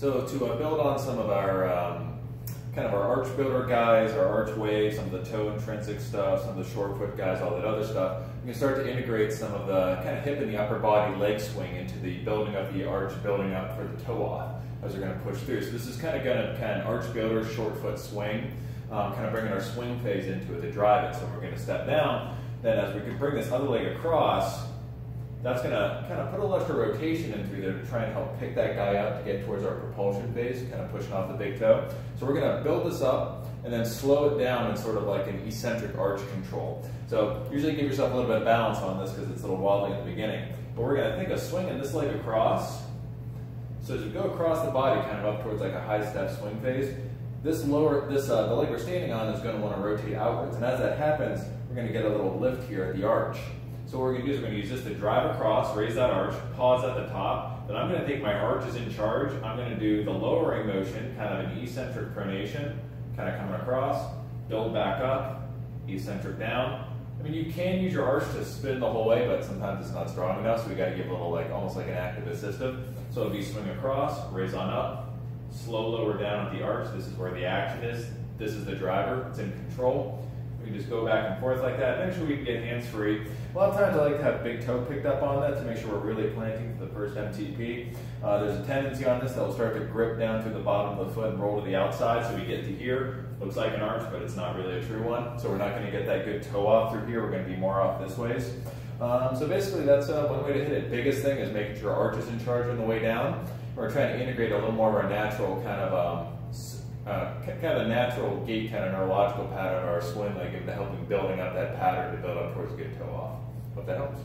So to uh, build on some of our um, kind of our arch builder guys, our archway, some of the toe intrinsic stuff, some of the short foot guys, all that other stuff, we can start to integrate some of the kind of hip and the upper body leg swing into the building of the arch, building up for the toe off as we're going to push through. So this is kind of going to kind of arch builder, short foot swing, um, kind of bringing our swing phase into it to drive it. So we're going to step down. Then as we can bring this other leg across, that's going to kind of put a little extra rotation in through there to try and help pick that guy up to get towards our propulsion phase, kind of pushing off the big toe. So we're going to build this up and then slow it down in sort of like an eccentric arch control. So usually give yourself a little bit of balance on this because it's a little wobbly at the beginning. But we're going to think of swinging this leg across. So as you go across the body, kind of up towards like a high step swing phase, this lower, this uh, the leg we're standing on is going to want to rotate outwards. And as that happens, we're going to get a little lift here at the arch. So what we're going to do is we're going to use this to drive across, raise that arch, pause at the top. Then I'm going to think my arch is in charge. I'm going to do the lowering motion, kind of an eccentric pronation, kind of coming across, build back up, eccentric down. I mean, you can use your arch to spin the whole way, but sometimes it's not strong enough, so we got to give a little, like, almost like an active assistive. So it'll be swing across, raise on up, slow lower down at the arch. This is where the action is. This is the driver. It's in control. We can just go back and forth like that. Make sure we can get hands free. A lot of times I like to have big toe picked up on that to make sure we're really planting for the first MTP. Uh, there's a tendency on this that will start to grip down through the bottom of the foot and roll to the outside. So we get to here. Looks like an arch, but it's not really a true one. So we're not going to get that good toe off through here. We're going to be more off this ways. Um, so basically that's uh, one way to hit it. Biggest thing is making sure arch is in charge on the way down. We're trying to integrate a little more of our natural kind of um, uh, kind of a natural gait kind of neurological pattern or a swing leg into helping building up that pattern to build up towards a good toe off. Hope that helps.